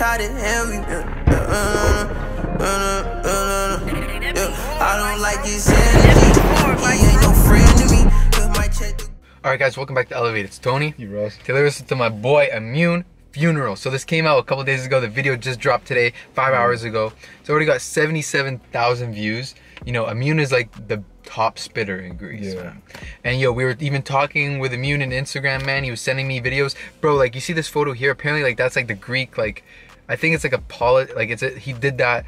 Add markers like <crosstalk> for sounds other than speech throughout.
Try to help me. Uh, uh, uh, uh, uh, yeah. I don't like his energy. He ain't no friend to me. Cause my check. All right, guys, welcome back to Elevate. It's Toni. You Russ. Today, listen to my boy Immune Funeral. So this came out a couple days ago. The video just dropped today, five hours ago. It's already got 77,000 views. You know, Immune is like the top spitter in Greece. Yeah. man. And yo, we were even talking with Immune in Instagram, man. He was sending me videos. Bro, like you see this photo here, apparently like that's like the Greek, like I think it's like a polit like it's a, he did that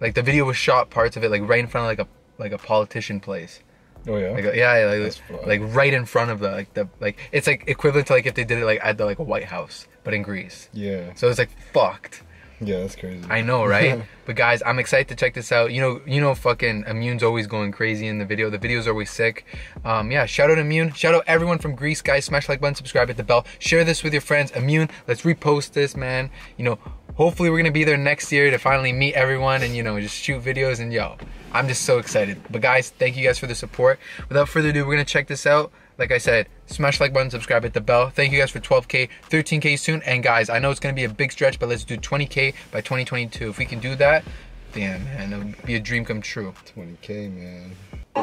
like the video was shot parts of it like right in front of like a like a politician place. Oh yeah. Like yeah, yeah, like, like right in front of the like the like it's like equivalent to like if they did it like at the like a White House, but in Greece. yeah. So it's like fucked. Yeah, that's crazy. I know, right? <laughs> but guys, I'm excited to check this out. You know, you know, fucking Immune's always going crazy in the video. The videos are always sick. Um, yeah, shout out Immune. Shout out everyone from Greece, guys. Smash like button, subscribe, hit the bell, share this with your friends. Immune, let's repost this, man. You know, hopefully we're gonna be there next year to finally meet everyone and you know just shoot videos and yo i'm just so excited. But guys thank you guys for the support. Without further ado we're gonna check this out. Like i said smash like button subscribe hit the bell. Thank you guys for 12k 13k soon. And guys i know it's gonna be a big stretch but let's do 20k by 2022 if we can do that damn man it'll be a dream come true. 20k man. Yeah,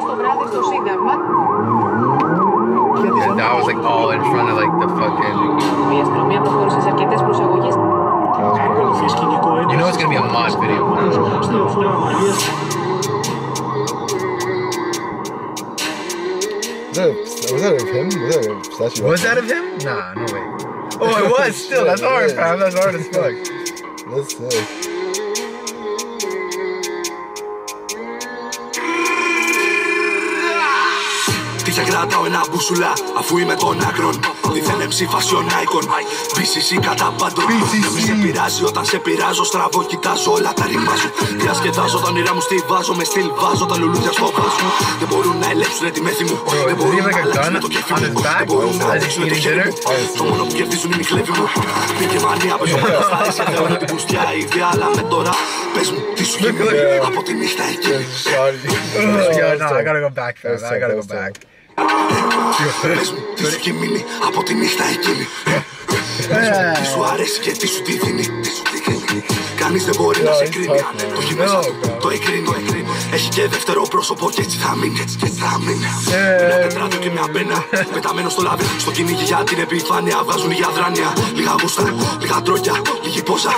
that was like all in front of like the fucking that, was that of him? Was that a statue? Was that of him? Nah, no way. <laughs> Oh, it was still. That's hard, fam. That's hard as fuck. That's sick. Τι κρατάω ένα μπούσουλα αφού είμαι των άκρων. Δίθεν MC fashion icon. BCC κατά πάντων. Δεν με σε πειράζει όταν σε πειράζω. Στραβό, κοιτάζω όλα τα ρημάζω. Διασκεδάζω τα όνειρά μου στη βάζω. Με στυλ βάζω τα λουλούδια στο βάζω. Δεν μπορούν να ελέγξουν τη μέθη μου. Δεν does he μπορούν have να like a αλλάξουν gun το κέφι on μου. his back Δεν μπορούν να as he's αλλάξουν το eating χέρι μου. dinner? Το μόνο που κερδίζουν είναι <laughs> η κλέβη μου. Πήγε μανία, παίζω πάντα στα ίσια. Θεωρώ την πουστιά ίδια, αλλά με τώρα. Πες μου, τι σου γίνει από τη νύχτα εκεί. Shoddy. Yo, no, I gotta go back, fam. I gotta go back. Πες μου, τι σου έχει μείνει από τη νύχτα εκείνη. Πες μου, τι σου αρέσει και τι σου τη δίνει. Τι σου τη δίνει. Κανείς δεν μπορεί να σε κρίνει. Το έχει μέσα του, το εκρίνει. Έχει και δεύτερο πρόσωπο και έτσι θα μείνει. Έτσι και έτσι θα μείνει. Ένα τετράδιο και μια πένα. Πεταμένο στο λαβί. Στο κυνήγι για την επιφάνεια. Βγάζουν για δράνεια. Λίγα γούστα, λίγα τρόγια, λίγη πόσα.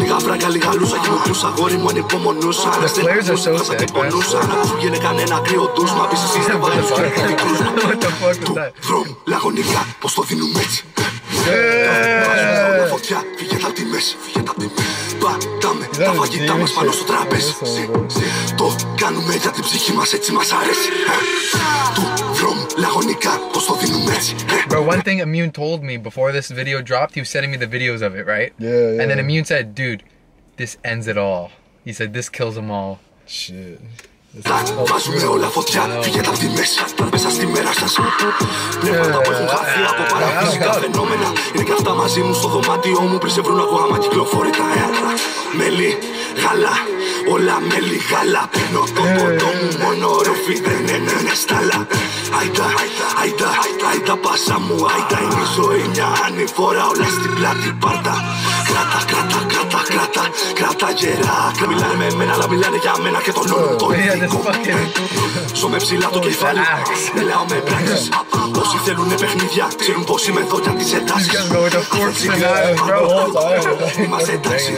Λίγα φράγκα, λίγα λούσα. Και μου πλούσα. Γόρι μου ανυπομονούσα. Να flares are so στέλνω και sick, man. πονούσα. Να σου βγαίνει κανένα κρύο ντους. Μα πεις εσύ <laughs> δεν βάλεις και κρούζα. What the fuck was Του that? δρόμου λαγωνικά, πως το δίνουμε έτσι Βάζουμε όλα φωτιά, φύγε τα τιμές, φύγε τα τιμές Πατάμε τα a φαγητά demon μας πάνω shit. στο τραπέζι That's so good. Το κάνουμε για την ψυχή μας, έτσι μας αρέσει Του δρόμου λαγωνικά, πως το δίνουμε έτσι Bro, one thing Immune told me before this video dropped, he was sending me the videos of it, right? Yeah, yeah. And then Immune said, dude, this ends it all. He said, this kills them all. Shit. Τα βάζουμε όλα φωτιά, φύγε τα τιμές Μέσα στη μέρα σας. Πνεύματα που έχουν χαθεί από παραφυσικά φαινόμενα. Είναι και αυτά μαζί μου στο δωμάτιό μου Πριν σε βρουν εγώ άμα κυκλοφορεί τα έργα Μέλι, γάλα, όλα μέλι, γάλα. Πίνω το ποτό μου μόνο ροφή δεν είναι στάλα. Άιτα, άιτα, άιτα πάσα μου Άιτα είναι η ζωή μια ανηφόρα όλα στην πλάτη πάρτα Κράτα, κράτα, κράτα, κράτα, κράτα γερά Δεν μιλάνε με εμένα αλλά μιλάνε για μένα και τον όνομα το Yeah, this ηθικό fucking. Ζω με ψηλά το κεφάλι Relax. Μιλάω με πράξεις Όσοι θέλουνε παιχνίδια Ξέρουν πως είμαι εδώ για τις εντάσεις He's gonna go with the forks and knives, bro. Είμαστε εντάξει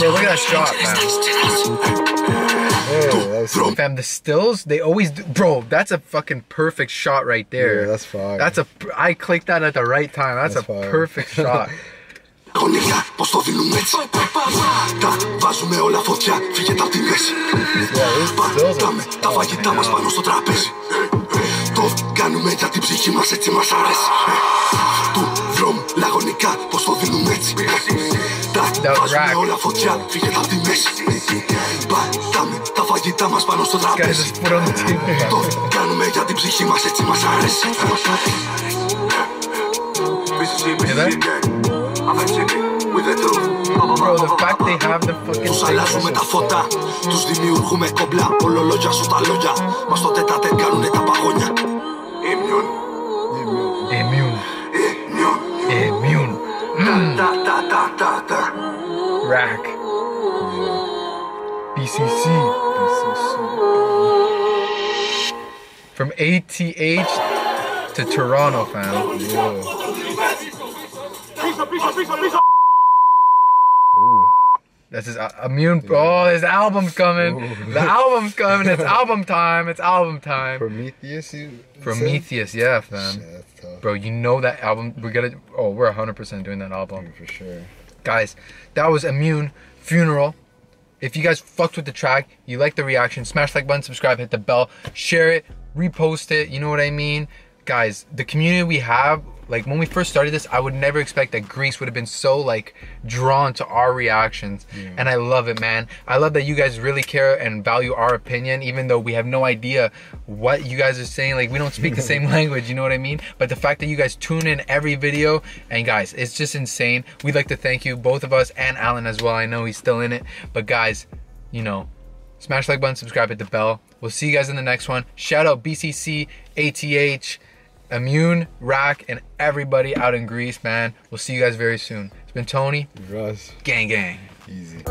Bro, look at that shot, man. Yeah, that's Fam, the stills, they always do. Bro, that's a fucking perfect shot right there. Yeah, that's fire. That's a. I clicked that at the right time. That's, That's a fire. perfect shot. Γονικά πως το δίνουμε έτσι; Τα βάζουμε όλα φωτιά Φύγε τα από τη μέση Πατάμε τα φαγητά μας πάνω στο τραπέζι. Το κάνουμε για την ψυχή μας έτσι μας αρέσει. Του δρόμου λαγωνικά πως το δίνουμε έτσι. Τα That βάζουμε rack. όλα φωτιά Φύγε τα από τη μέση Πατάμε τα φαγητά μας πάνω στο Guys, τραπέζι. just put on the table. Το κάνουμε για την ψυχή μας έτσι μας αρέσει. Hear that? Bro, the fact they have the fucking. Τους αλλάζουμε τα φώτα, τους δημιουργούμε κόμπλα Όλο λόγια σου τα λόγια, μας το τετάτε κάνουνε τα παγόνια Ήμιον, Immune. ήμιον, Immune. τα τα τα τα τα Rack. BCC. From ATH to Toronto, fam. Ooh. That's his uh, immune. Oh, his album's coming. The album's coming. It's <laughs> album time. It's album time. Prometheus, you said? Prometheus, yeah, fam. Shit, that's tough. Bro, you know that album. We're gonna. Oh, we're 100% doing that album. For sure. Guys, that was Immune Funeral. If you guys fucked with the track, you like the reaction, smash like button, subscribe, hit the bell, share it, repost it. You know what I mean? Guys, the community we have, like when we first started this, I would never expect that Greece would have been so like drawn to our reactions. And I love it, man. I love that you guys really care and value our opinion, even though we have no idea what you guys are saying. Like we don't speak the <laughs> same language, you know what I mean? But the fact that you guys tune in every video, and guys, it's just insane. We'd like to thank you, both of us, and Alan as well. I know he's still in it. But guys, you know, smash like button, subscribe, hit the bell. We'll see you guys in the next one. Shout out BCC, ATH, Immune, Rack, and everybody out in Greece, man. We'll see you guys very soon. It's been Toni, Russ. gang gang. Easy.